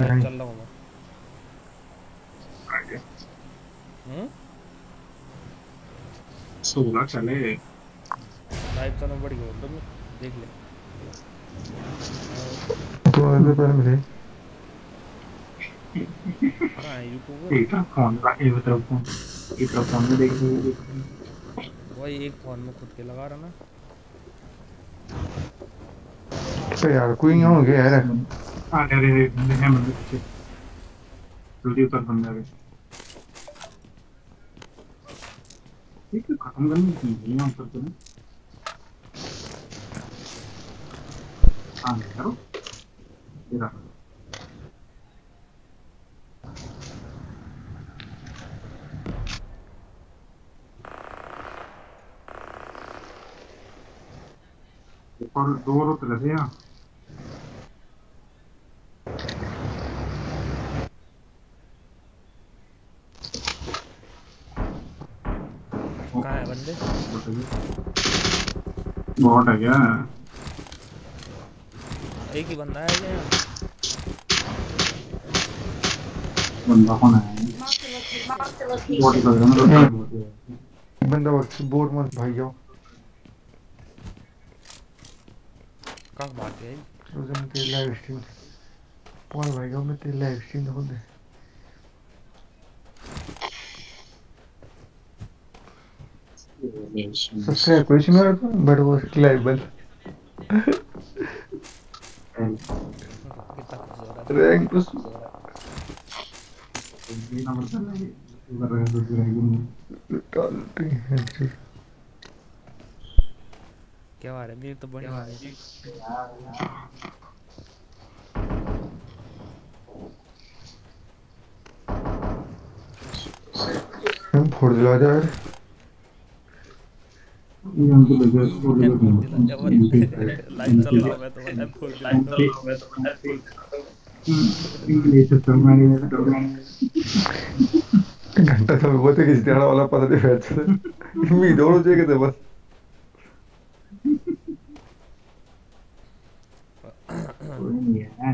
चल रहा हूँ मैं। हम्म? सोलह चले। लाइव चलो बढ़ गया तुम देख ले। तो ऐसे पर मेरे कहाँ एक फ़ोन का एक तरफ़ फ़ोन एक तरफ़ फ़ोन में देख रही वही एक फ़ोन में खुद के लगा रहा ना। तो यार कोई हो गया यार। अरे अरे पीछे जल्दी उतर बंदे एक तो खत्म करने की नहीं तो ना हाँ। करो। ये और दो तो लगे हैं कहाँ है बंदे बहुत है क्या एक ही बंदा है क्या? बंदा कौन है? Mark लग रहा है है। बंदा वक्त बोर्ड मत भाई जाओ। कहाँ मार दिया ये? रोज मैं तेरी लाइव स्ट्रीम पॉल भाई जाओ मैं तेरी लाइव स्ट्रीम देखो। दे सब्सक्राइब कोई सी मेरा तो बट वो बंद कितना खुश हो रहा है रैंक बस ये नंबर चल रहा है उधर रहे तो फिर है जी क्या बात है तो है फोड़ मैं फूल लाइव चल रहा हूँ तो मैं फूल तो तो घंटा समय बहुत है तरह वाला पता नहीं फैच से और हो जाएगा तो बस है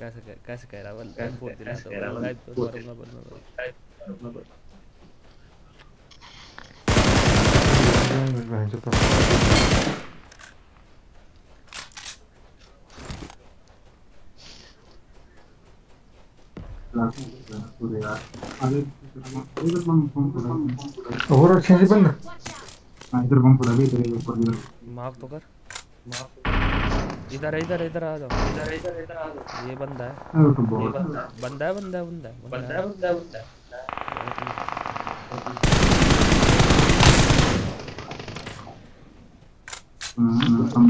कैसे कैसे कह रहा है मैं फूल दिला तो लाइव तो करूँगा बंदा बहन चोद पूरे यार अरे इधर बम बम पड़ा और अच्छे से बंद हाँ इधर बम पड़ा भी इधर ऊपर इधर माफ़ तो कर। माफ़ इधर इधर इधर आ जाओ। इधर इधर इधर आ जाओ ये बंदा है तो बहुत बंदा है बंदा है। बंदा है बंदा है बंदा है बंदा है हम्म, हम हम हम हम हम मेरे को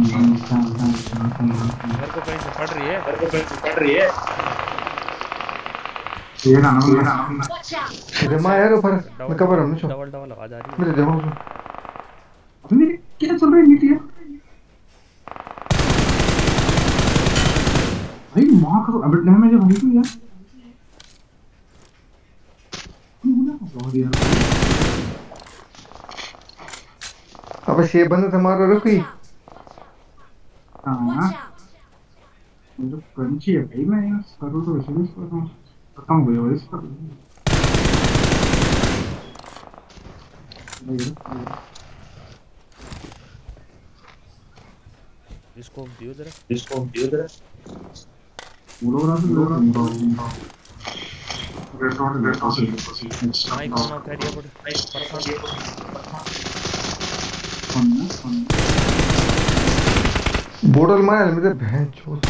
कहीं से पड़ रही है मेरे को कहीं से पड़ रही है ये ना ना मार यार ऊपर मैं कवर हूँ नीचे डबल डबल आवाज़ आ रही है मेरे देखो अबे क्या चल रहा है नीचे भाई माँ का अबे डैमेज है भाई तो यार अब से बंदा तुम्हारा Watch रुकी out. हाँ। Watch out. मुझे क्रंची है भाई मैं यार करूँ तो वैसे भी करता हूँ करता हूँ भाई वैसे इसको दियो जरा। इसको दियो जरा। लोग रहा तो लोग रहा red dot red dot mic on off कर दिया बड़े बोतल मार मेरे बहन चोद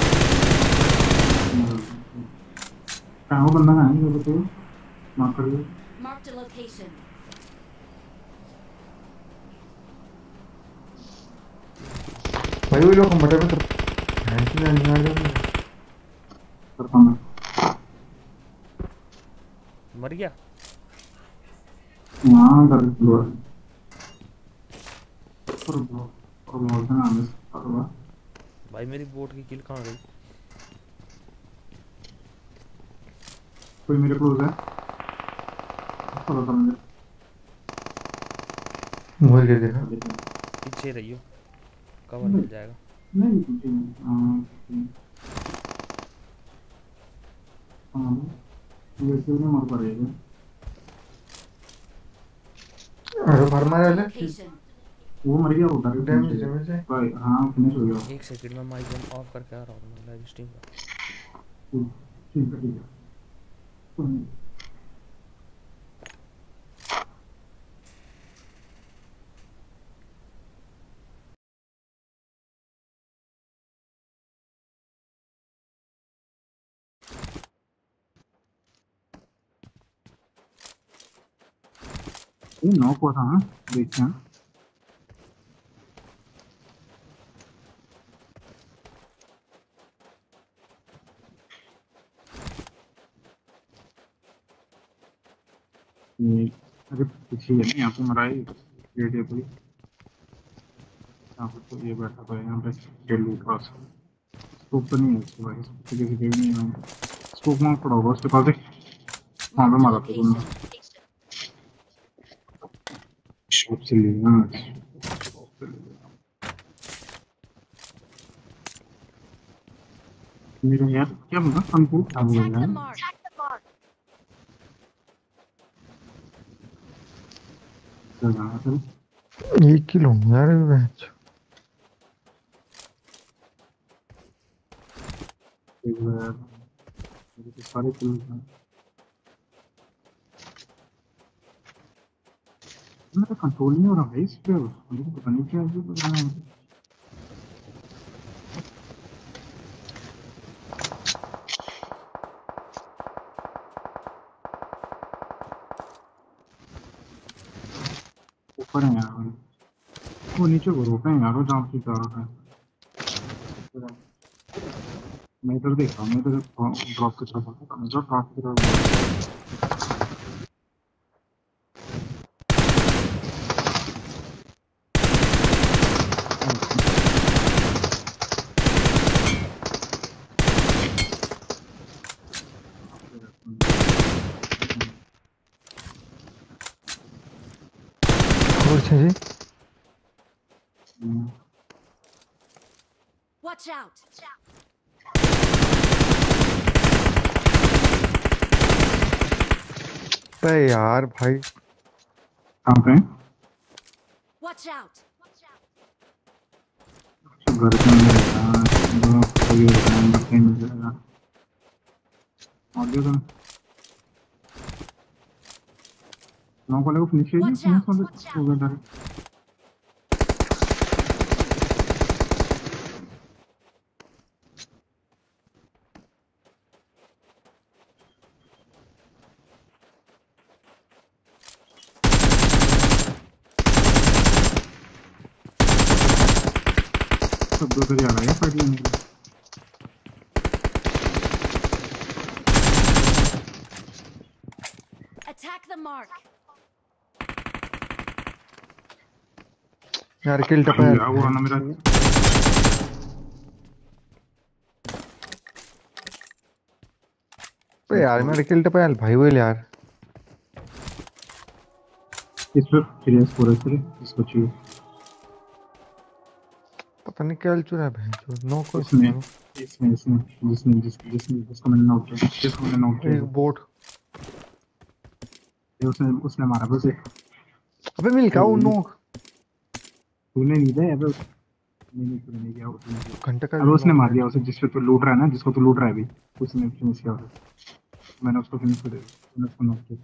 कहाँ बंदा कहाँ है ये बताओ माफ़ कर दो। Mark the location. भाई वो लोग मटे में तो बहन से नहीं आ रहा करता हूँ? मैं मर गया? वहाँ कर दो पर वो और बोलते हैं आमिर परवा भाई मेरी बोट की किल कहाँ गई? कोई मेरे क्लोज है पता था मुझे। मुझे गिर गया पीछे रहियो। कवर मिल जाएगा। नहीं पीछे नहीं। हाँ हाँ ये से नहीं मर पड़ेगा अरे भर मारे ले वो मर गया वो डैमेज डैमेज है। भाई हाँ फिनिश हो गया। एक सेकंड में माइक बंद ऑफ़ करके आ रहा हूँ मैं लाइव स्ट्रीम पर ठीक है ठीक है। ये नॉक हुआ था हाँ देखते हैं ये अरे पीछे है ना यहाँ पे मरा है रेड है कोई। यहाँ पे तो ये बैठा हुआ है यहाँ पे डेल है स्कोप तो नहीं है इसके भाई किसी किसी के भी नहीं है। स्कोप वहाँ पड़ा होगा उसके पास एक वहाँ पे मारा था तुमने। शॉप से लिया हाँ शॉप से मेरा यार क्या बोला हमको क्या बोल Attack रहा है mark. क्या जाना सर एक किलो यार ये मैच एक बार मेरे तो सारे किल हैं मेरा कंट्रोल नहीं हो रहा भाई इस पे मुझे पता नहीं क्या है पता नहीं ऊपर है यार वो नीचे रोके हैं यार, वो जहाँ पे जा रहा है। मैं इधर देख रहा हूँ, मैं इधर ड्रॉप की तरफ़ मैं जो ड्रॉप की तरफ़ और अच्छा जी हम्म, Watch out. Watch पे यार भाई। कहाँ पे? Watch out. घर के अंदर यार। रहा है अंदर कहीं मिल जाएगा ऑडियो तो नौ को फिनिश है फिनिश out, out. हो गया डायरेक्ट उधर ही आ रहा है फाइट लेने के लिए Attack the mark. यार किल टपा क्या यार हुआ ना मेरा। पे यार मेरा किल टपा यार भाई वो यार। इस पे सीरियस पूरा सीरियस इसको चाहिए पता नहीं क्या चुरा है नो को इसमें इसमें इसमें जिसने जिस जिसने जिसको मैंने नॉक किया जिसको मैंने नॉक एक बोट। ये उसने उसने मारा बस अबे मिल का वो नो तूने नहीं दिया अबे नहीं नहीं तूने नहीं किया उसने किया। घंटे का अबे उसने मार दिया। उसे जिस पे तू लूट रहा है ना जिसको तू लूट रहा है अभी। उसने फिनिश किया उसे। मैंने उसको फिनिश कर दिया। मैंने उसको नॉक किया।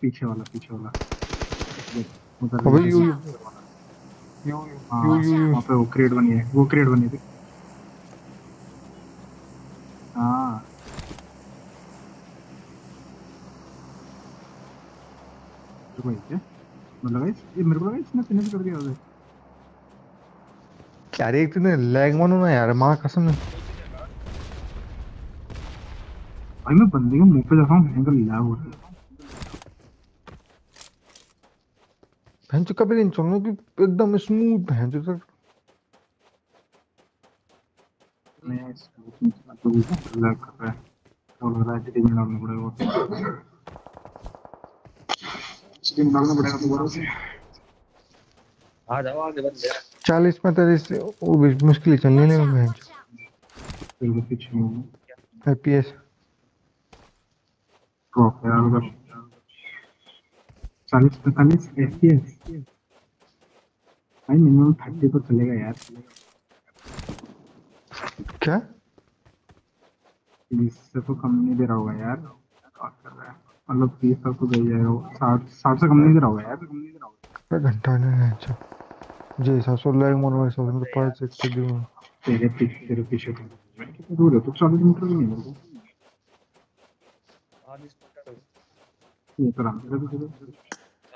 पीछे वाला पीछे वाला। अबे यू. यू हाँ। You you you. वहाँ पे वो क्रेड बनी है वो क्रेड बनी थी। हाँ। क्या? मतलब ये मेरे को लगा इसने कर दिया यार एक तूने लैग मानो ना यार माँ कसम भाई मैं बंदे के मुँह पे जा रहा हूँ भयंकर लैग हो रहा है। भैंस कभी नहीं चलना कि एकदम स्मूथ भैंस तक मैं तो लैग रहा है लग रहा टीम पड़ेगा वो टीम पड़ेगा दोबारा से आ जाओ आगे बढ़ गया चालीस पैंतालीस वो मुश्किल ही चलने लगे out. भैंस Watch out. फिर वो पीछे एपीएस ड्रॉप है यार उधर चालीस पैंतालीस एफ़ पी एस भाई मिनिमम थर्टी तो चलेगा यार। क्या इससे तो कम नहीं दे रहा होगा यार है। मतलब तीस तक तो दे जाएगा साठ साठ से कम नहीं दे रहा होगा यार। कम नहीं दे रहा होगा क्या घंटा नहीं है अच्छा। जे हिसाब से लैग मोन वाले हिसाब से तो पाँच एक से दूर तेरे पीछे तेरे पीछे तो दूर है? तो चालीस मीटर भी नहीं मेरे हो, ये तो राम तेरे पीछे तो पचास मीटर पचास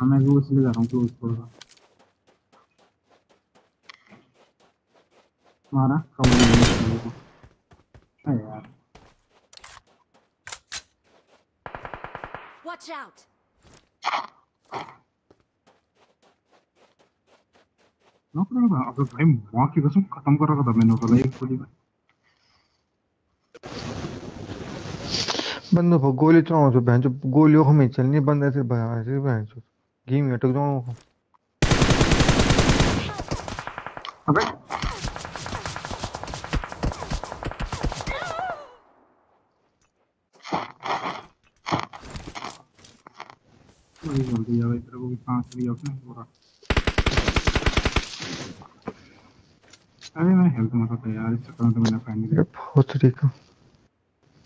हाँ मैं भी इसलिए जा रहा हूँ क्लोज थोड़ा मारा कवर यार। Watch out! नॉक कर रहा था। अबे भाई माँ की कसम खत्म कर रखा था मैंने उसे एक गोली में। बंदों को गोली चलाओ तो बहन जो गोलियों को हमें चलनी बंद ऐसे बहन ऐसे बहन जो गेम में अटक जाओ अबे। बड़ी जल्दी यार इधर को भी सांस लिया उसने पूरा अरे मैं हेल्थ में था यार इस चक्कर में तो मैंने फ़ैन ये बहुत ठीक है।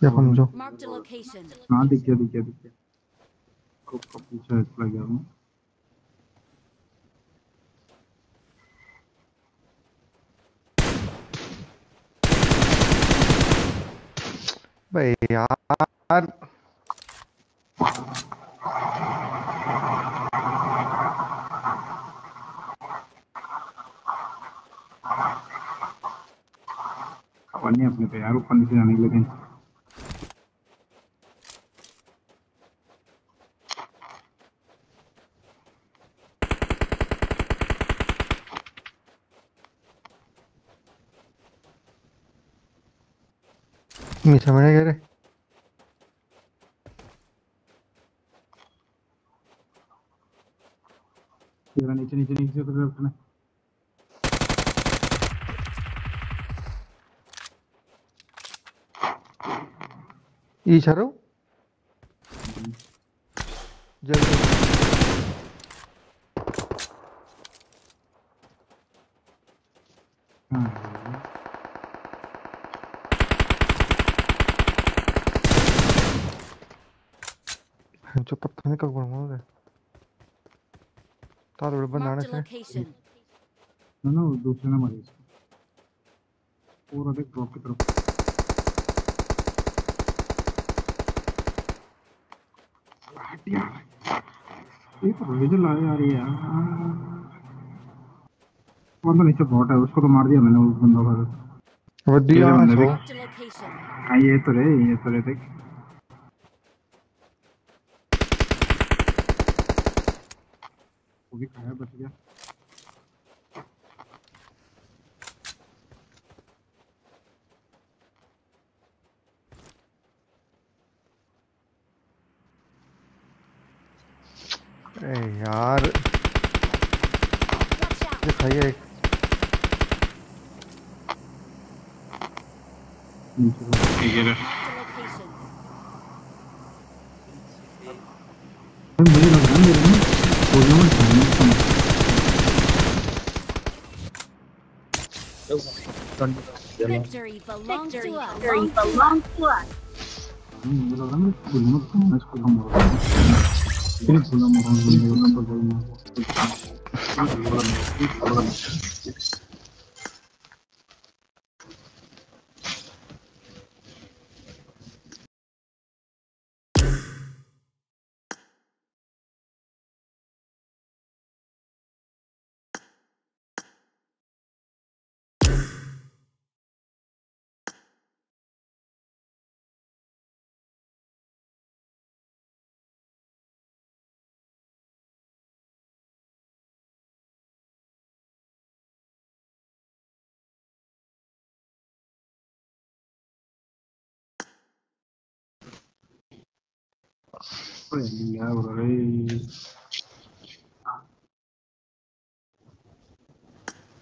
ये हम जो Marked a location. हाँ दिख गया दिख गया दिख गया। को को पीछे चला गया हूँ। भाई यार। अपने पे यार ऊपर नीचे जाने के लिए कह रहे ये रहा नीचे नीचे नीचे उधर लेफ़्ट में ई छारो जल्दी हाँ जो पता नहीं कब बनवा रहे तार बड़े बनाने Marked a से location. ना ना वो दूसरे ने मारी इसको और अधिक ड्रॉप की तरफ़ तो रिजल आ ये यार वो तो नीचे बॉट है उसको तो मार दिया मैंने उस बंदा को वो दिया ये ना बंदे सो Marked a location. हाँ ये तो रे ये तो रे देख वो भी खाया बच गया अरे यार Watch out! ये खाइए एक नीचे को ठीक है रे Marked a location. भाई मुझे लग रहा है मेरे में गोलियों में डैमेज कम है Victory belongs to us. मुझे लग रहा है मेरे गोलियों में डैमेज कम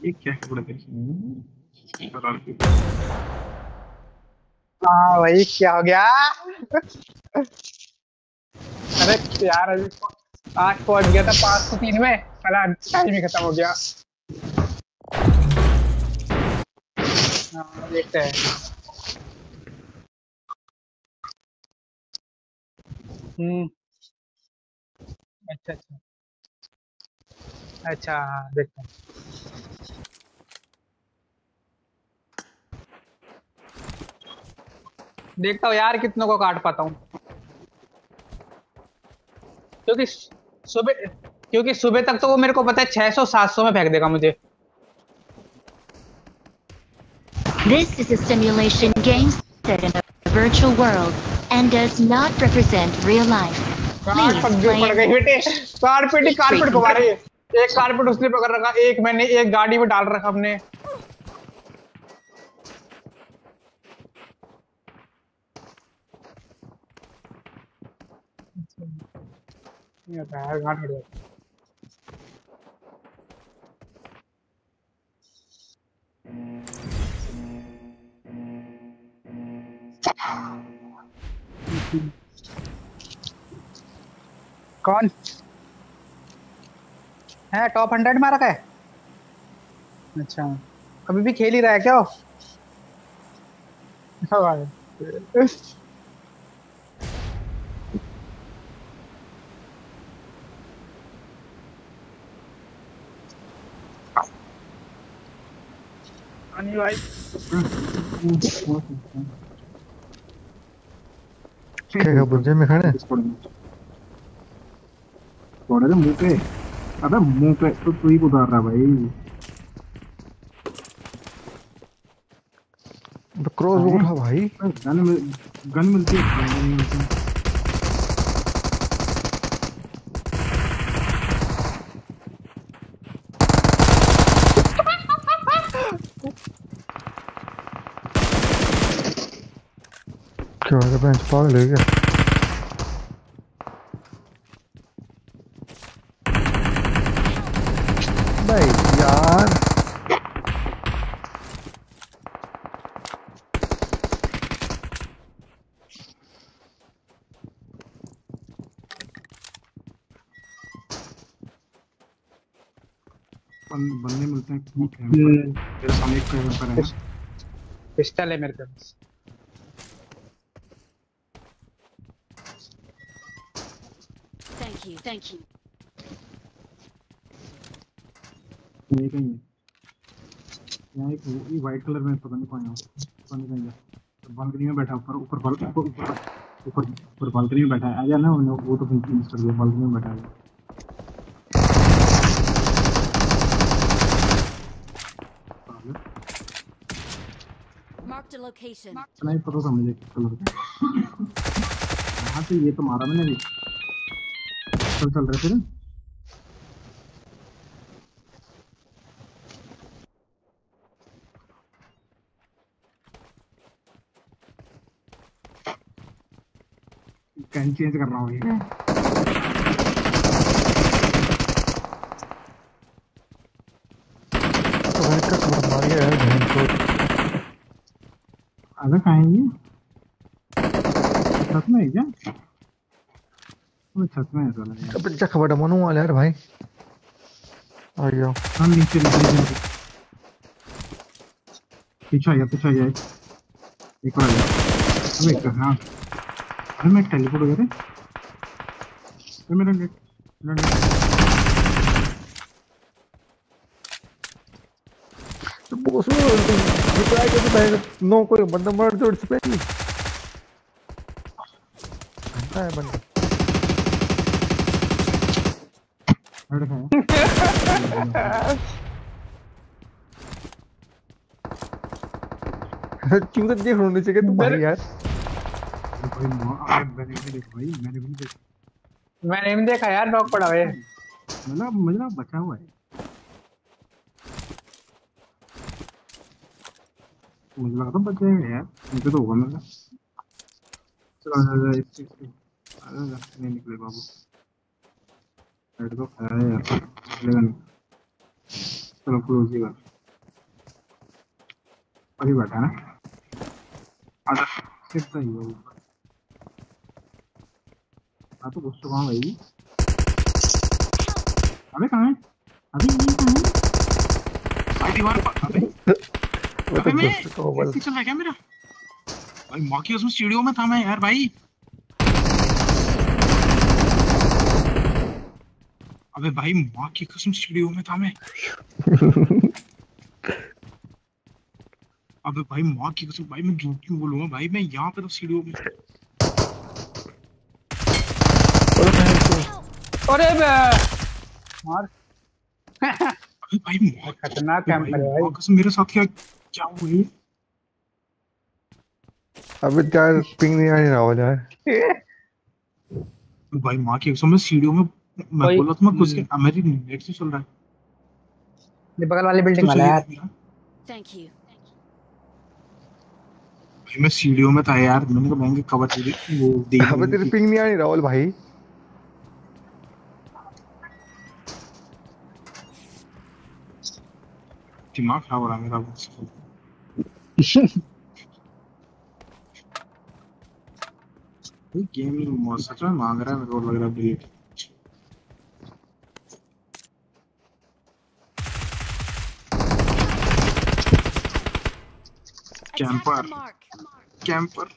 ये क्या है भाई क्या हो गया अरे यार अभी आज पहुँच गया था पाँच सौ तीन में साला टाइम ही खत्म हो गया देखते हैं हम्म। अच्छा अच्छा। अच्छा हाँ देखते हैं। देखता हूँ यार कितनों को काट पाता हूँ। क्योंकि सुबह क्योंकि सुबह तक तो वो मेरे को पता है 600 700 में फेंक देगा मुझे। This is a simulation game set in a virtual world. And does not represent real life. Carpet he carpet घुमा रही है एक कारपेट उसने पकड़ रखा एक मैंने एक गाड़ी में डाल रखा हमने होता है, घाट बढ़ जाता है। कौन? है टॉप हंड्रेड में रखा है? अच्छा। अभी भी खेल ही रहा है क्या है? भाई। क्या क्या बुर्जे में खाने हैं? पड़े मुँह पे। अबे मुँह पे तो तू ही उतार रहा भाई। क्रॉस उठा भाई। गन मिल गन मिलती है। मिलती है क्या बेंच पागल है क्या भाई यार बनने मिलते हैं ठीक है। तेरे सामने एक कैंपर है। पिस्टल है मेरे पास। Thank you. ये कहीं है यहाँ एक ये व्हाइट कलर में पता नहीं कौन है। पता नहीं कहीं है। बालकनी में बैठा ऊपर ऊपर बाल ऊपर ऊपर ऊपर बालकनी में बैठा है। आ गया ना वो वो तो मिस कर दिया बालकनी में बैठा है। Location. इतना पता था मुझे कलर का यहाँ से ये तो मारा मैंने भी। चल चल रहे फिर कैन चेंज कर रहा हूँ ये अगर कहाँ छत में है क्या वो जा खबर मनु वाला यार भाई। आ गया हाँ नीचे नीचे पीछे आ गया पीछे आ गया एक। और आ गया अबे हाँ। अरे मैं टेलीपोर्ट हो गया रे। अरे मेरा नेट मेरा नेट। तो बोस रिप्लाई कर भाई नो कोई बंदा मर पेन घंटा है बंदा। हेड खाया चूत देख होने चाहिए तो भाई यार। भाई मैंने भी देखा भाई मैंने भी देखा। मैंने भी देखा यार नॉक पड़ा हुआ है। मतलब मतलब बचा हुआ है। मुझे लगा था बच जाएगा यार मुझे तो होगा मतलब चलो आ जा, जा, इस- इस- इस- अरे नहीं निकले बाबू। हेड तो खाया है यार नहीं चलो क्लोज ही कर और ही बैठा है ना आधा सीधा ही है ऊपर हाँ तो घुस चुका हूँ भाई अबे कहाँ है अबे ये कहाँ है भाई दीवार पर अबे अबे मैं रहा है क्या मेरा भाई माँ की उसमें स्टूडियो में था मैं यार भाई अबे भाई माँ की कसम स्टूडियो में था मैं। अबे भाई माँ की कसम भाई मैं झूठ क्यों बोलूँगा भाई मैं यहाँ पे तो स्टूडियो में। अरे बे- मार। अबे भाई माँ खतरनाक कैंपर है भाई। कसम मेरे साथ क्या क्या हुआ? अबे यार पिंग नहीं आ रहा हो यार भाई माँ की कसम मैं सीढ़ियों में मैं बोला तो मैं घुस के मेरी नेट से चल रहा है। ये बगल वाली बिल्डिंग तो वाला यार मेरा। भाई मैं सीढ़ियों में था यार मैंने कहा बैंक कवर दे वो दे दी अबे पिंग नहीं आ नहीं राहुल भाई? दिमाग खराब हो रहा मेरा गेम सच में मांग रहा है मेरे को लग रहा है mark. कैंपर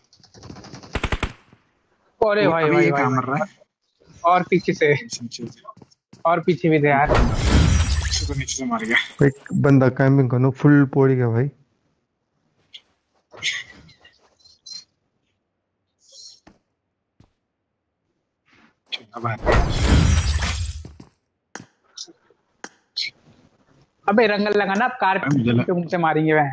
अरे भाई भाई भाई, काम कर भाई रहा है। और पीछे से। और पीछे भी थे यार। नीचे से नीचे से मार गया। एक बंदा कैंपिंग करनो फुल पोड़ी का भाई। अबे रंग लगाना अब कार मुझे पे मुँह से मारेंगे वह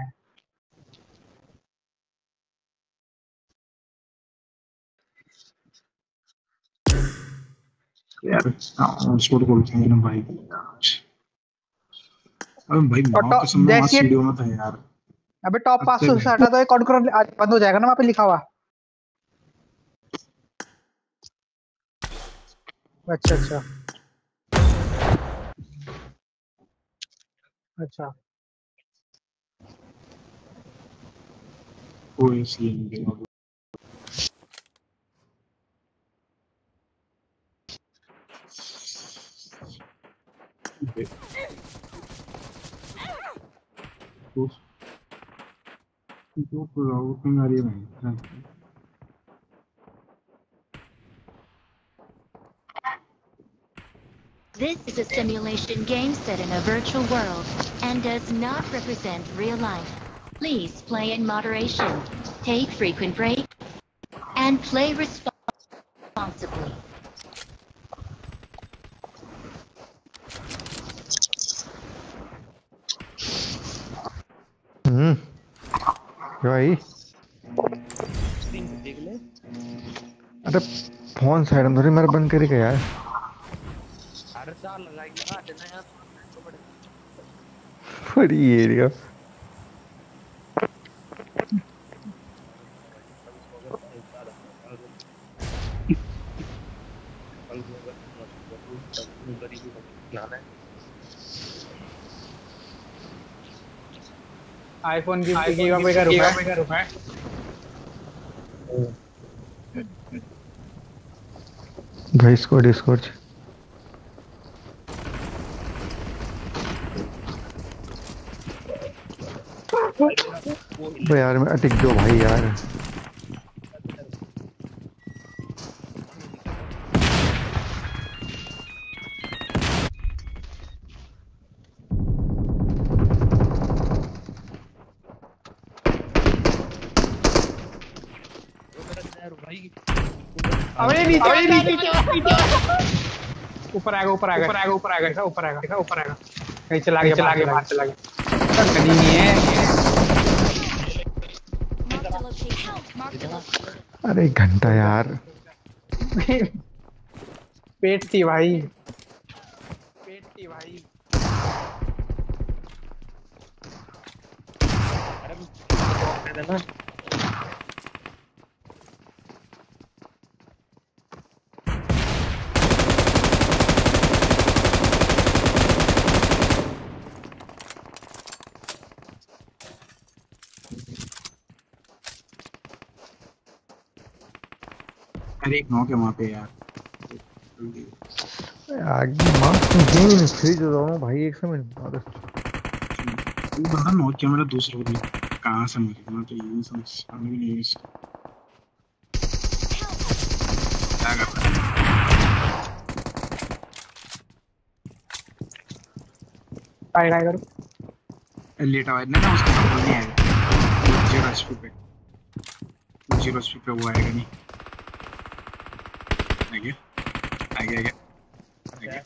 हैं ना भाई अबे भाई और तो कसम मैं वहाँ जैसे- में था यार। अबे टॉप पास। से हटा दो एक कौन आज बंद हो जाएगा ना वहाँ पे लिखा हुआ। अच्छा अच्छा। अच्छा। कोई scene Algo que haria tranquilo. This is a simulation game set in a virtual world and does not represent real life. Please play in moderation, take frequent breaks, and play responsibly. भाई। अरे phone side में थोड़ी मेरा बंद कर गया यार। अरे चार लगाएगी ना देना यार बड़ी एरिया आईफोन की गिव का रुपए भाई इसको डिस्कॉर्ड भाई यार मैं अटिक गया भाई यार। नीचे ऊपर आएगा ऊपर आएगा ऊपर आएगा ऊपर आएगा देखा, ऊपर आएगा देखा, ऊपर आएगा कहीं चला गया चला गया बाहर चला गया कहीं नहीं है. अरे घंटा यार पेट थी भाई पेट थी भाई अरे अरे एक नॉक है वहाँ पे यार। आगे तुम गेम ही नहीं खेल रहा हूँ भाई एक समय मार। वो बंदा नॉक किया मेरा दूसरा बंदा कहाँ से मर? गया मैं तो यही समझ समझ भी नहीं इसका। क्या कर रहा है? काय काय करू। लेटा हुआ ना ना उसका नहीं आएगा। ज़ीरो एचपी पे। ज़ीरो एचपी पे वो आएगा नहीं आ गया आ गया आ गया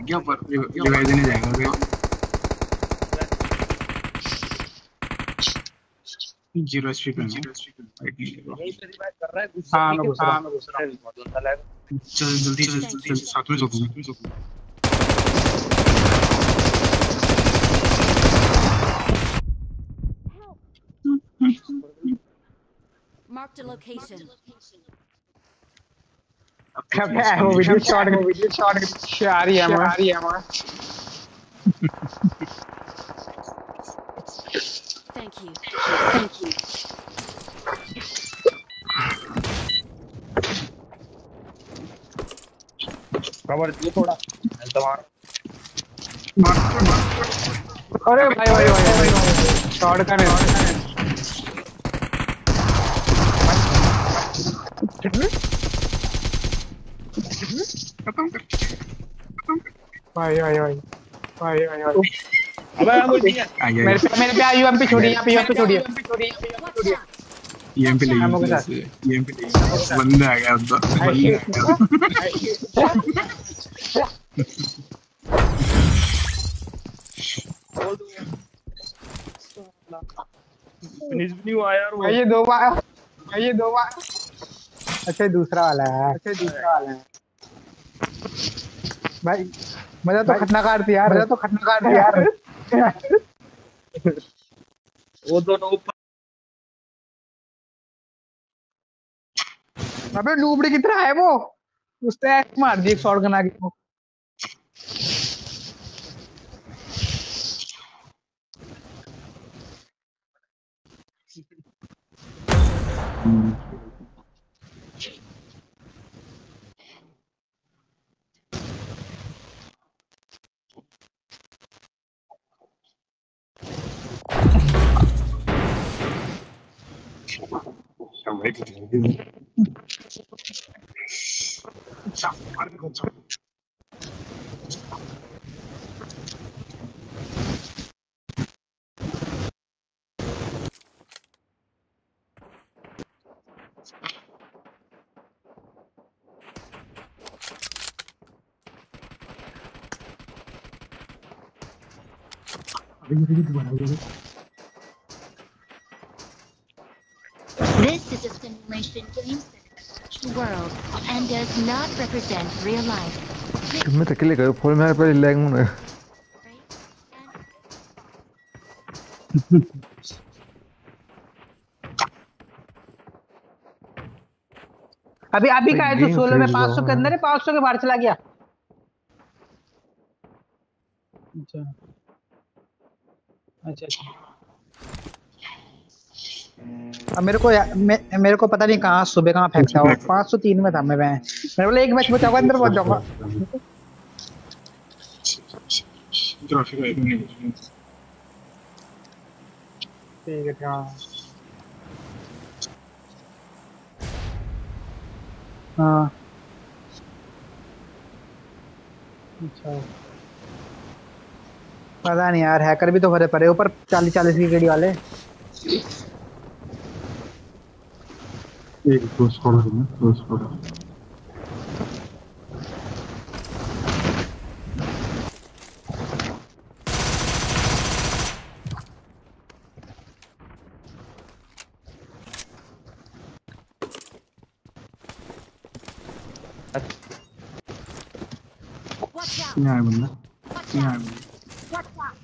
गया आ रिवाइव देने जाएगा अभी ज़ीरो एचपी पे ज़ीरो एचपी पे फाइट नहीं कर यहीं पे रिवाइव कर रहा है गुस्सा हाँ मैं के घुस रहा बाहर हूँ मैं घुस मौजूद था लैब चल जल्दी चल चल साथ में सोचो साथ में सोचो Marked a location. क्या है वो वीडियो शॉट वो शॉट शारी है हमारा है हमारा Thank you. Thank you. Cover दिए थोड़ा मैं तो मार अरे भाई भाई भाई भाई शॉट का नहीं खत्म कर खत्म कर भाई भाई भाई भाई भाई भाई अबे हम गया मेरे पे मेरे पे आयु एम छोड़ी यहाँ पे यहाँ पे छोड़ी ईएम पे ले Ammo के गया साथ। पे ले गया बंदा आ गया बंदा फिनिश भी नहीं हुआ यार वो ये दो बार ये दो बार अच्छा दूसरा वाला है अच्छा दूसरा वाला है भाई मज़ा तो खटना काट दिया यार। मज़ा तो खतना काट दिया यार। वो दोनों ऊपर अबे लूबड़ी कितना है वो। उसने एक मार दी एक शॉट गन आगे वो 媒体人员。上华的工作。Thank. World and does not represent real life. मैं तो गए फॉल में पहले लैग में And अभी अभी का है जो सोलह में पाँच सौ के अंदर है पाँच सौ के बाहर चला गया। अच्छा। अच्छा अच्छा। अब मेरे को मे, मेरे को पता नहीं कहाँ सुबह कहाँ फेंकता हो पाँच सौ तीन में था मैं मैं। मेरे बोले एक मैच बचाऊँगा अंदर पहुँच जाऊँगा। ठीक है हाँ। अच्छा। पता नहीं यार हैकर भी तो भरे पड़े ऊपर चालीस चालीस की गेड़ी वाले। एक दो स्कोर है दो स्कोर Watch out! यहाँ है बंदा Watch यहाँ है out! बंदा Watch out!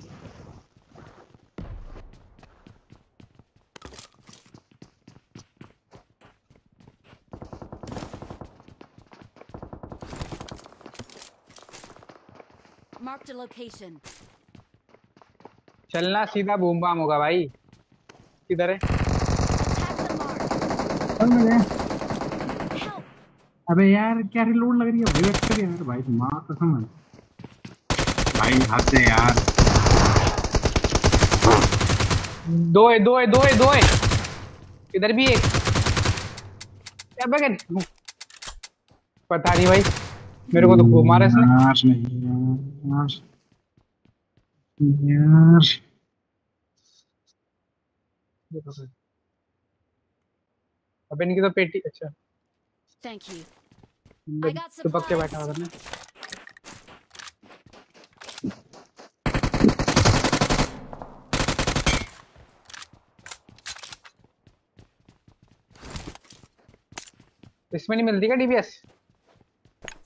Marked a location. चलना सीधा बूम बाम होगा भाई। किधर है? अबे यार क्या रिलोड लग रही है? भाई वेक्टर यार भाई माँ कसम है। भाई हद है यार। दो है दो है दो है दो है। इधर भी एक? अबे क्या पता नहीं भाई। मेरे को तो खूब मारा इसने यार नहीं यार यार इनकी तो पेटी अच्छा Thank you. I got चिपक के बैठा. होगा ना इसमें नहीं मिलती क्या DBS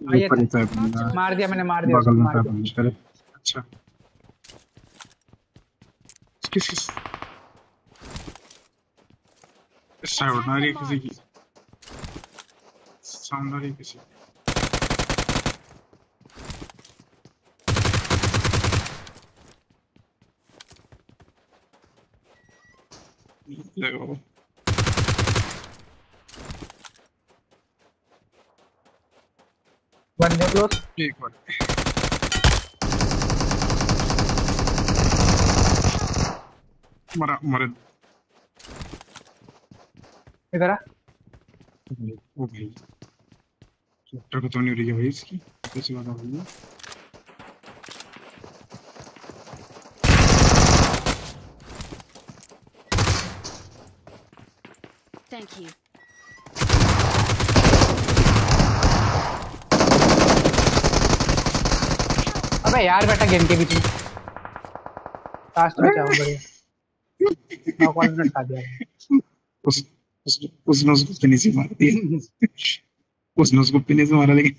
ऊपर ही था। बंदा मार दिया मैंने मार दिया बगल में था बंदा करे। अच्छा। किस किस साउंड आ रही है किसी की? साउंड आ रही है किसी की? लगाओ बंदे क्लोज एक बार मरा मरे इधर आ ओ भाई चैप्टर खत्म नहीं हो रही है भाई इसकी कैसे लगा भाई Thank you. अबे यार बेटा गेम के बीच में लास्ट में जाओ बढ़िया। नौ कॉल खा दिया उस उस उसने उसको पिनी से मार दिया। उसने उसको पिनी से मारा लेकिन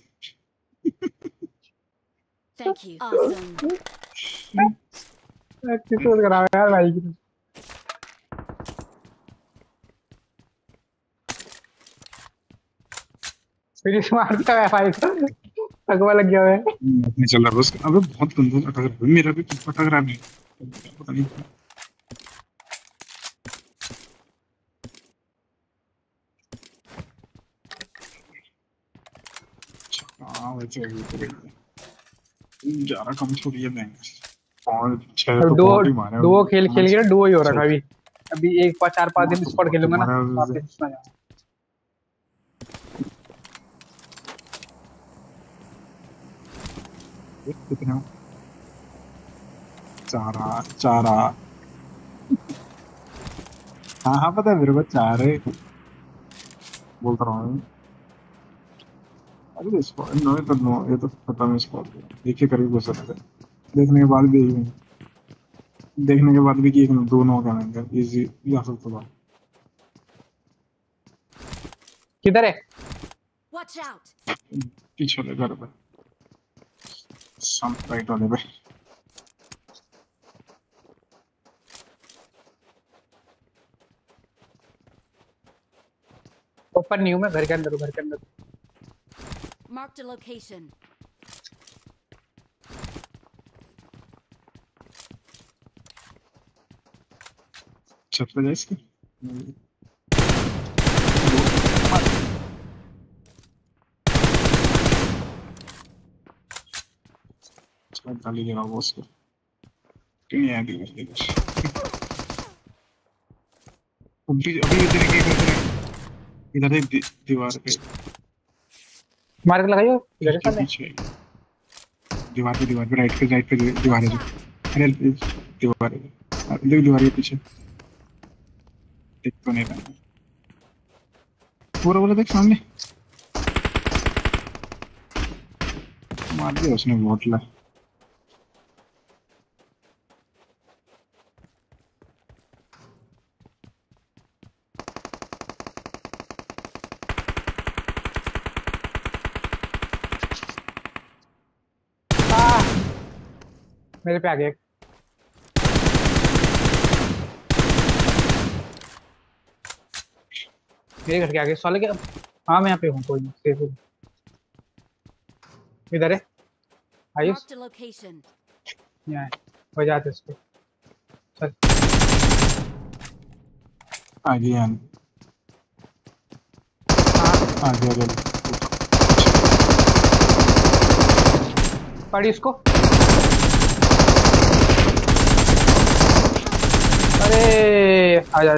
Thank you. Awesome. किसको करा यार भाई। की फिनिश मारता है भाई। अगवा लग गया है। अपने चल रहा बस अबे बहुत गंदा अटक रहा है मेरा भी अटक रहा है पता नहीं। हाँ ही। करेगा ग्यारह कम थोड़ी है बैंक और छह तो खेल खेल के ना दो ही हो रखा अच्छा। अभी। अभी एक पाँच चार पाँच दिन खेलूँगा ना वापस इसमें कितने हो चारा चारा। हाँ हाँ पता है मेरे को चार है बोलता रहा हूँ। अरे स्पॉट नो ये तो नो ये तो खत्म है स्पॉट देखिए करीब घुस रहे थे देखने के बाद भी एक देखने के बाद भी कि एक दो नो का नहीं इजी जा सकता था किधर है. पीछे घर पे सम राइट वाले पे ऊपर नहीं हूँ मैं घर के अंदर घर के अंदर। Marked a location. छत पे जाए इसके छत गाली दे रहा हूँ उसको क्यों नहीं आया दीवार के कुछ अभी अभी इधर एक इधर एक इधर एक दी- दीवार पे मार के लगाइयो इधर है इसके सामने पीछे दीवार पे दीवार पे राइट पे राइट पे दी- दीवार है जो अरे दीवार है अरे देख दीवार के पीछे देख तो नहीं रहा पूरा पूरा देख सामने मार दिया उसने मेरे पे आ गया मेरे घर के आगे। साले के हाँ मैं यहाँ पे हूँ कोई नहीं सेफ़ हूँ। इधर है। आयुष यहाँ है। हो जाते इसको चल। आ गया हाँ। आ गया जल्दी पड़ी इसको अरे आ जा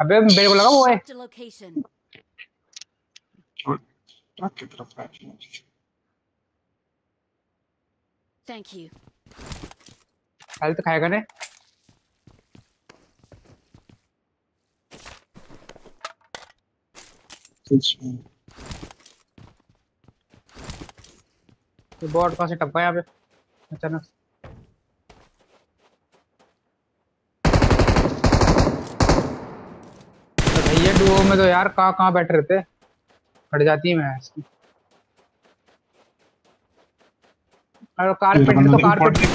अबे मेरे को लगा वो है। की तरफ़ है Thank you. हेल्थ खाएगा ने बॉट कहाँ से टपका यहाँ पे। अचानक डुओ में तो यार कहाँ कहाँ बैठे रहते? हट जाती है मैं इसकी। और कारपेट तो कारपेट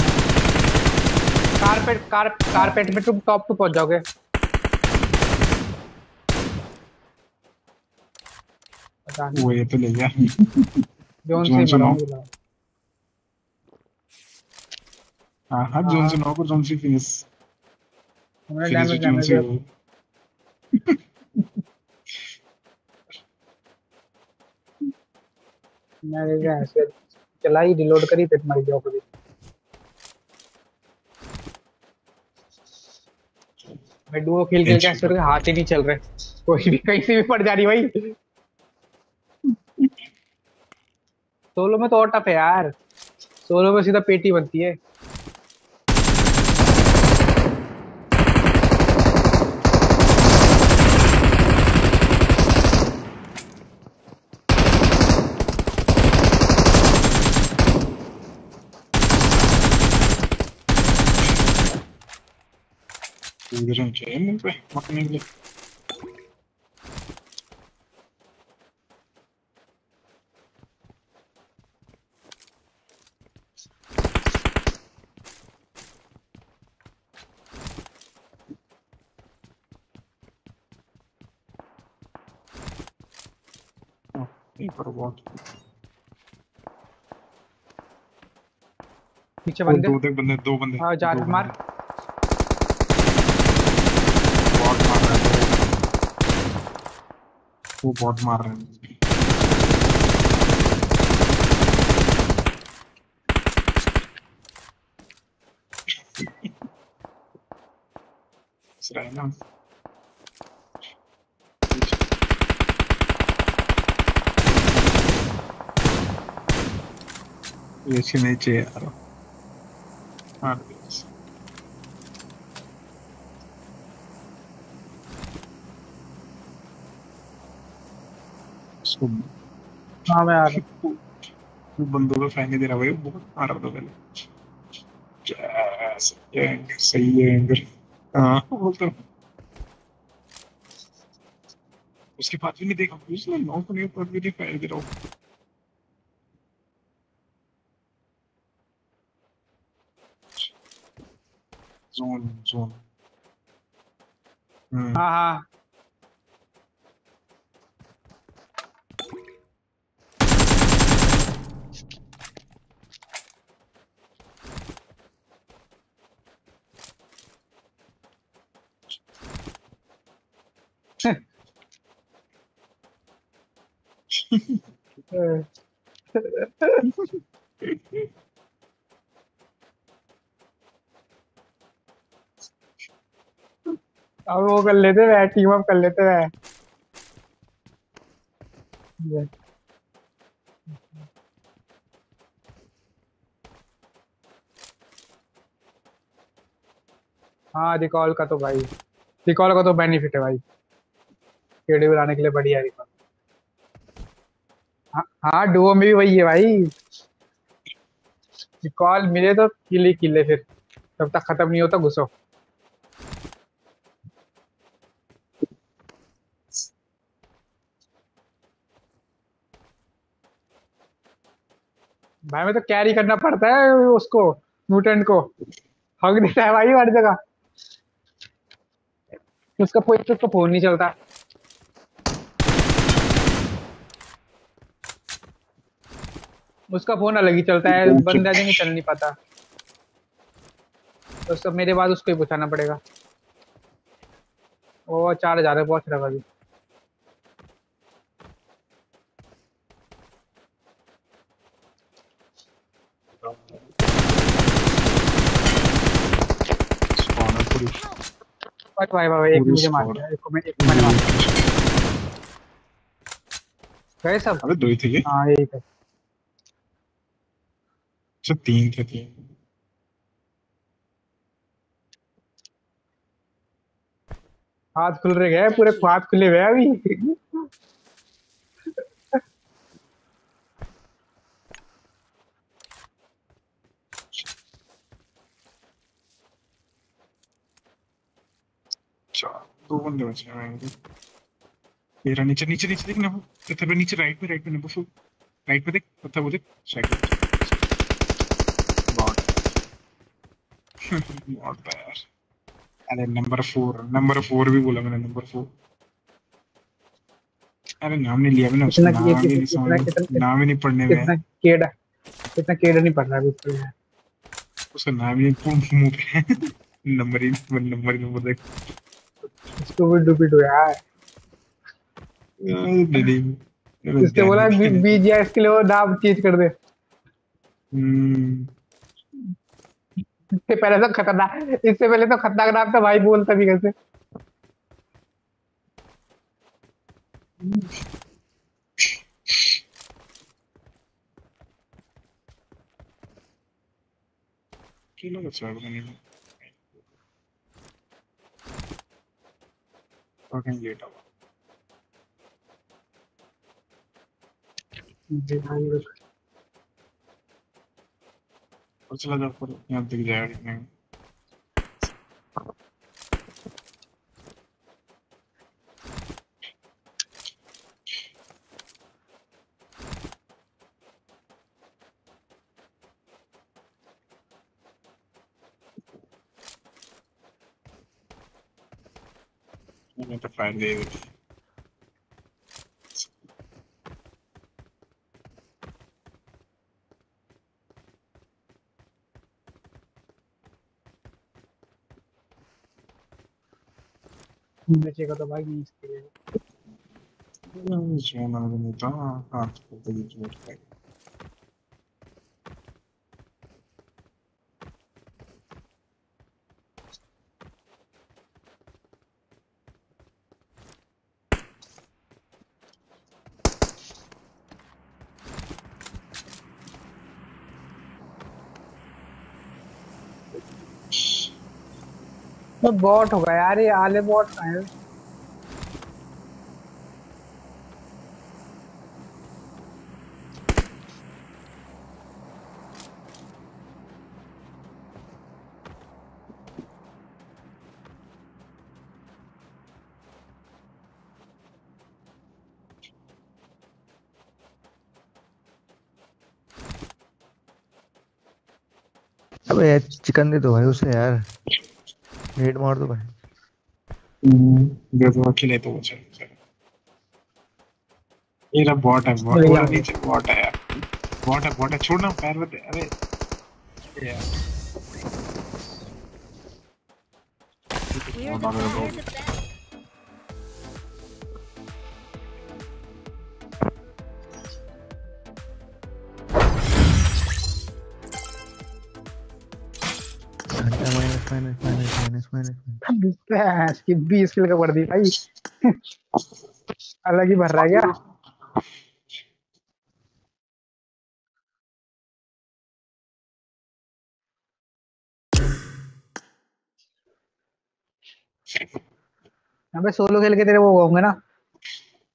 कारपेट कार कारपेट में तुम टॉप पे पहुँच जाओगे। वो ये तो ले गया। जोन से। बनाऊँगा हाँ हाँ जोन से नौ को जोन से फिनिश हमने डैमेज डैमेज मैं ऐसे चलाई रिलोड करी फिर मर गया कभी। मैं डुओ खेल के ऐसे करके हाथ ही नहीं चल रहे। कोई भी कहीं से भी पड़ जा रही भाई। सोलो में तो और टफ है यार। सोलो में सीधा पेटी बनती है। हाँ, यहीं पर बहुत पीछे बंदे दो दो बंदे दो बंदे हाँ जा मार बंदे। बहुत मार रहे हैं वो बहुत मार रहे हैं रहा है ये नहीं चाहिए यार हाँ हाँ मैं आ रहा हूँ। वो बंदों को फ़ैन नहीं दे रहा भाई बहुत मार रहा था पहले। सही है एंगर सही है एंगर हाँ बोलता हूँ। उसके बाद भी नहीं देखा उसने नौ को नहीं पर भी नहीं फ़ैन दे रहा हूँ। जोन जोन हाँ हाँ। अब वो कर लेते हैं टीम अप कर लेते हैं। हाँ रिकॉल का तो भाई। रिकॉल का तो बेनिफिट है भाई। केडी बनाने के लिए बढ़िया रिकॉल हाँ हाँ डुओ में भी वही है भाई। रिकॉल मिले तो किल ही किल है फिर। जब तक खत्म नहीं होता, घुसो। भाई मैं तो कैरी करना पड़ता है उसको म्यूटेंट को। हग देता है भाई हर जगह। उसका फ़ोन उसका फ़ोन नहीं चलता। उसका फ़ोन अलग ही चलता है बंदा जगह चल नहीं पाता। तो सब मेरे बाद उसको ही पूछाना पड़ेगा। वो चार हज़ार पहुँच रहा है अभी। स्पॉनर पूरी बट भाई भाई एक मुझे मार दिया। एक को मैं एक मैंने मार दिया गए सब? अबे दो ही थे हाँ यही थे। अच्छा तीन थे तीन हाथ खुल रहे गए पूरे हाथ खुले हुए अभी। दो बंदे बचे हैं तेरा नीचे नीचे नीचे देख ना पत्थर पे नीचे राइट पे राइट पे नंबर फोर राइट पे देख पत्थर वो देख साइड पे बॉट था यार अरे नंबर फोर नंबर फोर भी बोला मैंने नंबर फोर अरे नाम नहीं लिया मैंने उसका नाम ही नहीं समझ नाम ही नहीं पढ़ने में. कितना केड़ा कितना केड़ा नहीं पड़ रहा अभी यार। उसका नाम ही मुँह पे नंबर ही नंबर ही नंबर देख। इसको भी डुबिट हो यार। इसने बोला बीजीएस के लिए। वो नाम चेंज कर दे। हम्म। इससे पहले तो खतरनाक इससे पहले तो खतरनाक नाम था भाई बोलता भी कैसे। fucking लेट हुआ और चला जाओ पर यहाँ दिख जाएगा में मैंने तो फ़ाइल दे बचेगा तो भाई नहीं इसके लिए सोना नहीं था हाँ तो तो ये जोड़ पाएगा तो बॉट होगा यार ये आले बॉट है। अबे चिकन दे दो भाई उसे यार। रेड मार दो भाई। दे दो अकेले तो बचे ये रहा बॉट है बॉट पूरा नीचे बॉट है यार। बॉट है बॉट है। छोड़ना पैर मत अरे। यार बीस किल का बढ़ दी भाई। अलग ही भर रहा है क्या? अबे सोलो खेल के तेरे वो होंगे ना।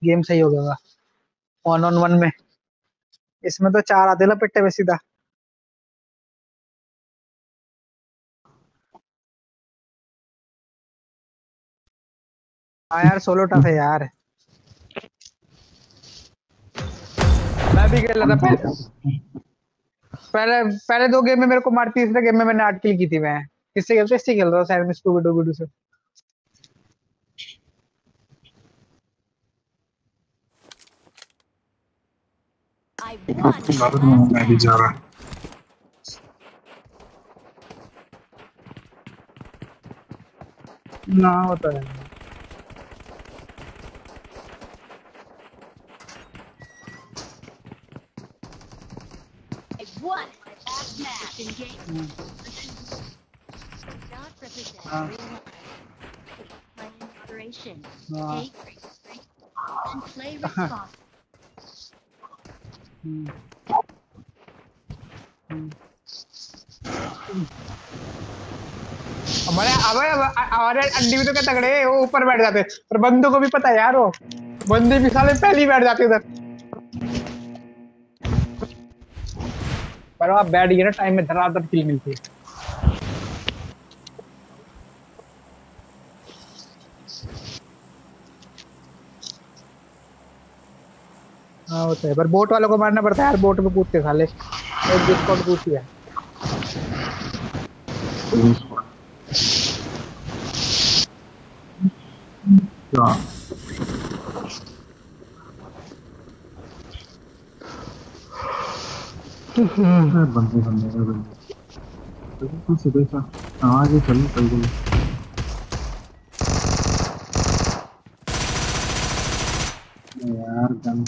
गेम सही हो गया वन ऑन वन में। इसमें तो चार आते पिट्टे पे सीधा। हाँ यार सोलो टफ है यार। मैं भी खेल रहा था, पहले पहले पहले दो गेम में मेरे को मार, तीसरे गेम में मैंने आठ किल की थी मैं। किससे खेलते इससे खेल रहा था साइड में स्कूबी डूबी से। जा रहा ना, होता है I won my last match in game. Not represent Ah. real life. Play in moderation. Ah. Take risks and हमारे अबे हमारे अंडी भी तो क्या तगड़े वो ऊपर बैठ जाते पर बंदों को भी पता है यार वो। बंदे भी साले पहले बैठ जाते उधर पर आप बैठ गए ना टाइम में धड़ाधड़ किल मिलती है हाँ वो तो है, पर बोट वालों को मारना पड़ता है यार बोट में कूदते साले एक डिस्काउंट कूदती है। क्या बंदे बंदे का बंदे। कुछ सीधे सा जी चल चल यार गन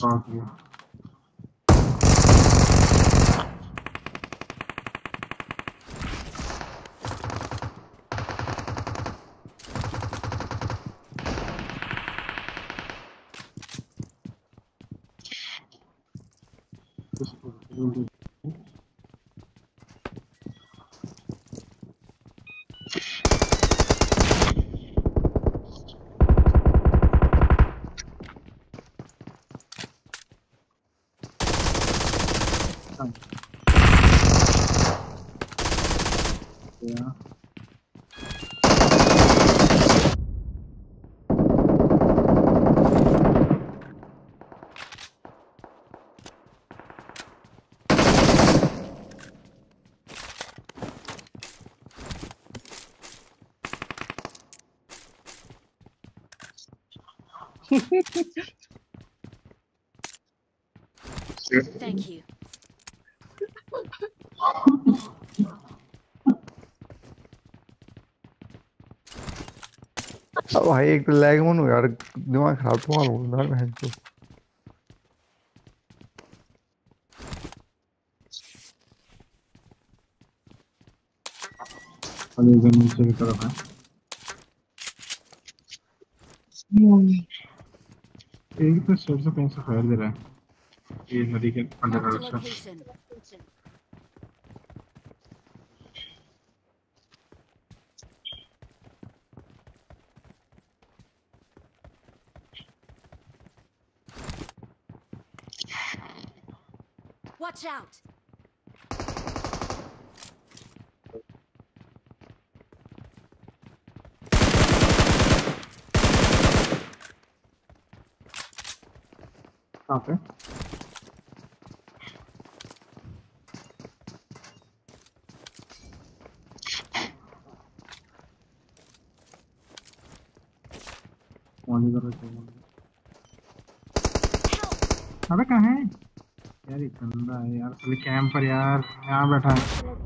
काफ़ी Yeah. Thank you. अब भाई एक तो लैग मन हो यार दिमाग खराब तो मालूम होता है बहन चो अभी इधर नीचे की तरफ़ है एक तो सिर से कहीं से फायर दे रहा है ये नदी के अंडर Marked a से location. Watch out! कहाँ पे है अबे कहाँ है? यार ये गंदा है यार साले कैंप पर यार यहाँ बैठा है।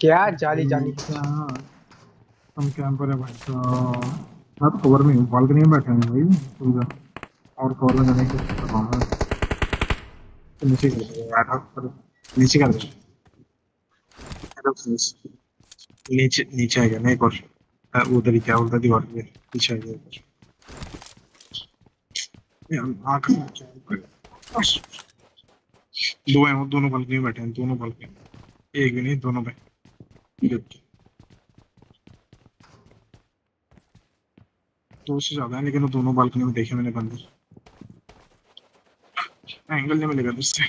क्या जाली जाली क्या हम कैंप पर है भाई? तो मैं तो कवर में हूँ बालकनी में बैठे हैं भाई पूरा और कवर में जाने की कोशिश कर रहा हूँ मैं। तो नीचे कर दे पर नीचे कर दे। नीचे। नीचे आ गया ना एक और। अ, उधर ही क्या उधर दीवार पे। पीछे आ गया यार में है? बस। दो हैं वो दोनों बालकनी में बैठे हैं दोनों बालकनी एक भी नहीं दोनों पे दो से ज़्यादा है, लेकिन दोनों बालकनी में देखे मैंने बंदर। एंगल नहीं मिलेगा उससे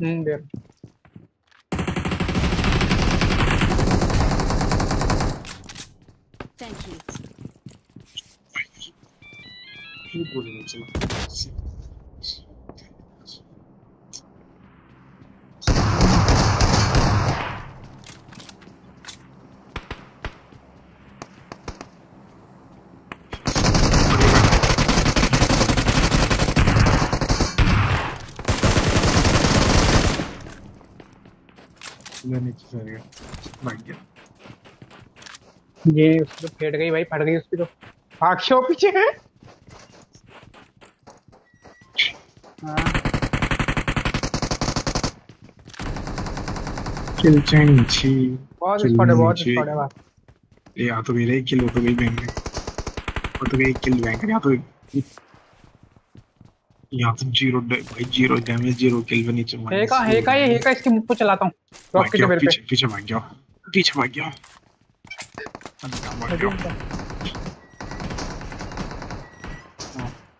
हम्म देख Thank you. की बोलेंगे चलो मैं नीचे से गया भाग गया ये उसकी तो फेट गई भाई फट गई उसकी तो। भाग पीछे। हाँ। किल चैन छी। बहुत स्पॉट है बहुत। स्पॉट है बात ये तो मेरा किल हो तो गई बैंक में। हो तो गई किल बैंक या तो या तो ज़ीरो भाई ज़ीरो डैमेज ज़ीरो किल में नीचे हे का हे का ये हे का इसके मुँह पे चलाता हूँ। रॉकेट गया मेरे पीछे पीछे भाग गया। पीछे भाग गया। अंदर भाग गया?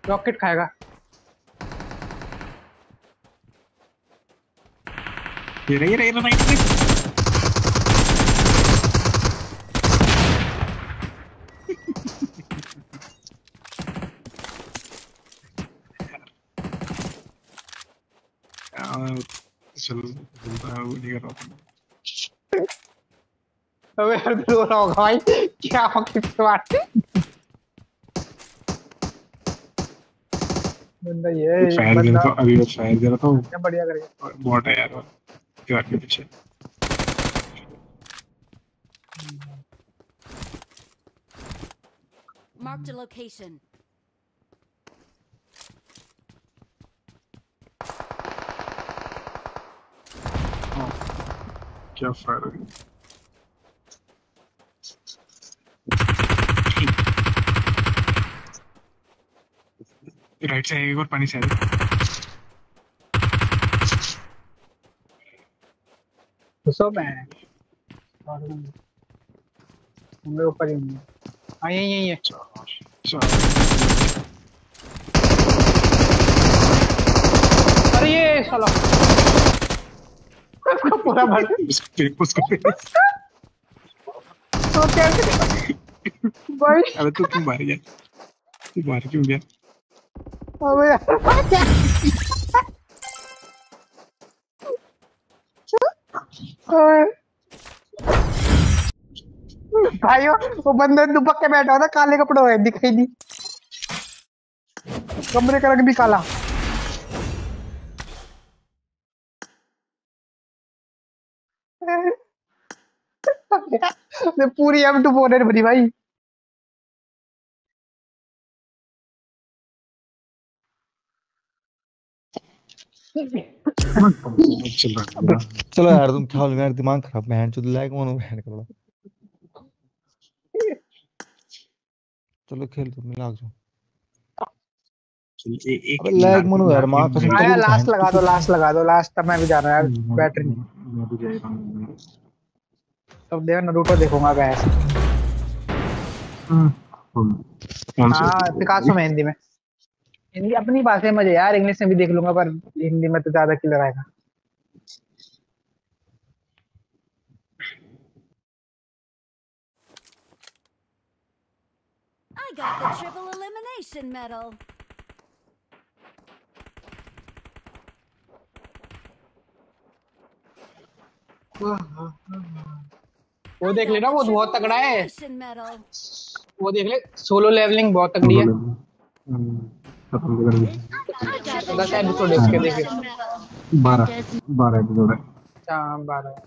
रॉकेट खाएगा। ये रही रही रही रही यार, चल चलता है वो नहीं कर रहा अबे यार रो रहा होगा भाई क्या रॉकेट से मारते बंदा ये फायर दे रहा था अभी वो फायर दे रहा था क्या बढ़िया करेगा बॉट है यार दीवार के पीछे Marked a location. क्या फायर है राइट से एक और पानी से आएगा घुसो मैं होंगे ऊपर ही होंगे। हाँ यही यही है। चलो। अरे ये साला। उसको पूरा भर उसको तो भाई अबे तू क्यों मार गया तू मार क्यों गया अबे यार। भाई वो- बंदे दुपक के बैठा था काले कपड़े हुए दिखाई दी कमरे का रंग भी काला ये पूरी एम टू फोर भरी भाई चल है यार तुम खेलो मेरा दिमाग खराब बहन चोद लैग मानो बहन का चलो खेल तुम लाग जाओ एक अबे lag मनो यार, माँ कसम तो लास्ट लगा दो लास्ट लगा दो लास्ट तब मैं भी जा रहा हूँ हम्म, यार बैटरी तब देखो नरूटो देखूँगा गैस हम्म, कौन हाँ पिकासो में हिंदी में। हिंदी अपनी भाषा में मज़े यार इंग्लिश में भी देख लूँगा पर हिंदी में तो ज़्यादा क्लियर आएगा। I got the triple elimination medal. वो देख लेना वो बहुत तगड़ा है। वो देख ले सोलो लेवलिंग बहुत तगड़ी है। खत्म कर दिया दस एपिसोड उसके देखे बारह बारह एपिसोड है। हाँ बारह।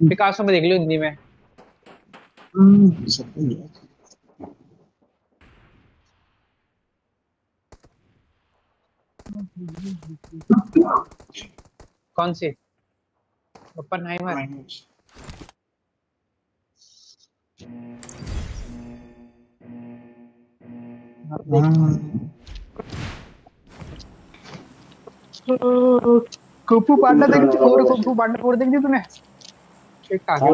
पिकासो में देख लो हिंदी में। हम्म, है। कौन सी? ओपन हाइमर हाँ। कुप्पू पांडा देख कुप्पू पांडा देख तूने एक आगे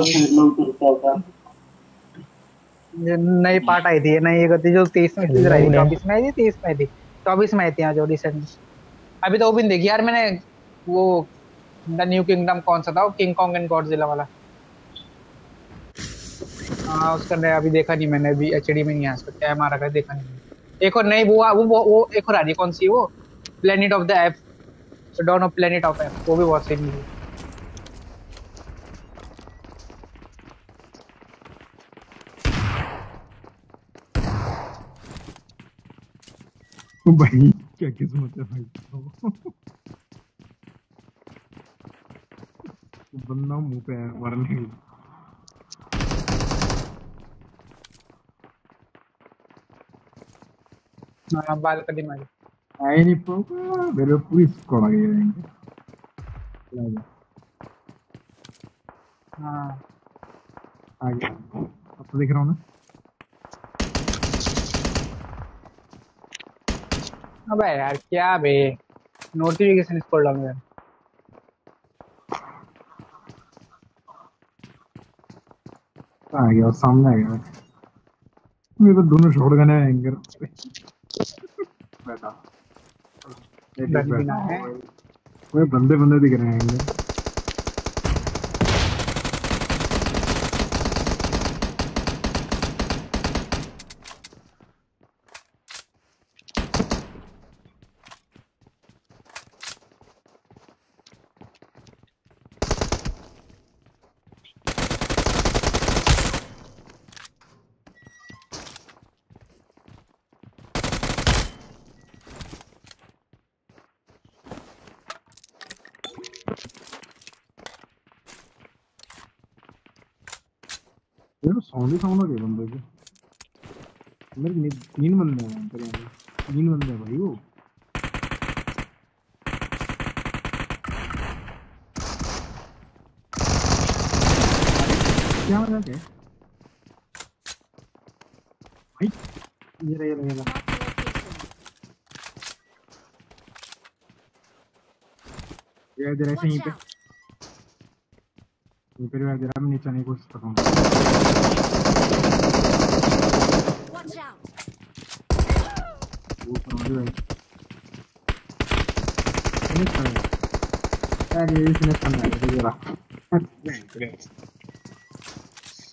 नई पार्ट आई थी, ये गति जो में आई थी में आई थी 23 में थी। 24 में आई थी जो रिसेंट अभी तो ओपन देखी यार मैंने, वो द न्यू किंगडम कौन सा था? किंग कॉन्ग एंड गॉडजिला वाला। हाँ उसका नया अभी देखा नहीं मैंने अभी एचडी में नहीं है उसका क्या मारा का देखा नहीं एक और नई वो वो वो, एक और आ रही कौन सी वो? Planet of the ape dawn of planet of ape वो भी बहुत सही मूवी भाई क्या किस्मत है भाई बंदा मुँह पे है मरने की हाँ आ गया अब तो देख रहा हूँ ना अबे यार क्या बे नोटिफिकेशन स्कोर डाल यार आ गया सामने आ गया मेरे को दोनों शॉट गन है एंगर बैठा। बैठा है। कोई बंदे बंदे दिख रहे हैं एंगर यार साउंड ही साउंड हो गया बंदे के मेरे नी- तीन बंदे हैं अंदर यहाँ पे। तीन बंदे हैं भाई वो क्या मज़ाक है भाई ये रहा ये रहा ये रहा. ये इधर ऐसे यहीं पे out. यहीं पे रिवाइव दे रहा नीचे की कोशिश कर हूँ Watch वो कर रहा हूँ ये करना है तो जरा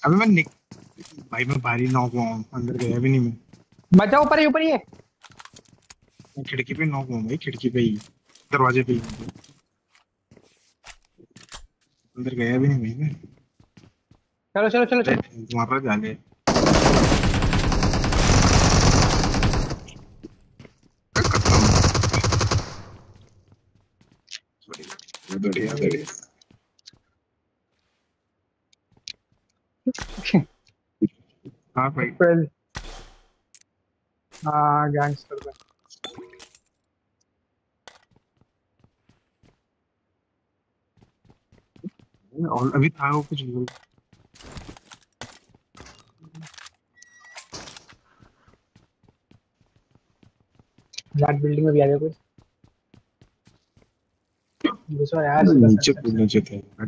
अबे मैं निक भाई मैं भारी नॉक हुआ हूँ। अंदर गया भी नहीं मैं। बचा ऊपर ही ऊपर ही। है मैं खिड़की पे नॉक हुआ भाई खिड़की पे ही दरवाजे पे ही अंदर गया भी नहीं भाई मैं। चलो चलो चलो चलो। वहाँ पर बढ़िया बढ़िया हाँ भाई। पहले हाँ गैंगस्टर का और अभी था वो कुछ बोल फ्लैट बिल्डिंग में भी आ गया कुछ? घुसो यार नीचे कूदना चाहिए था।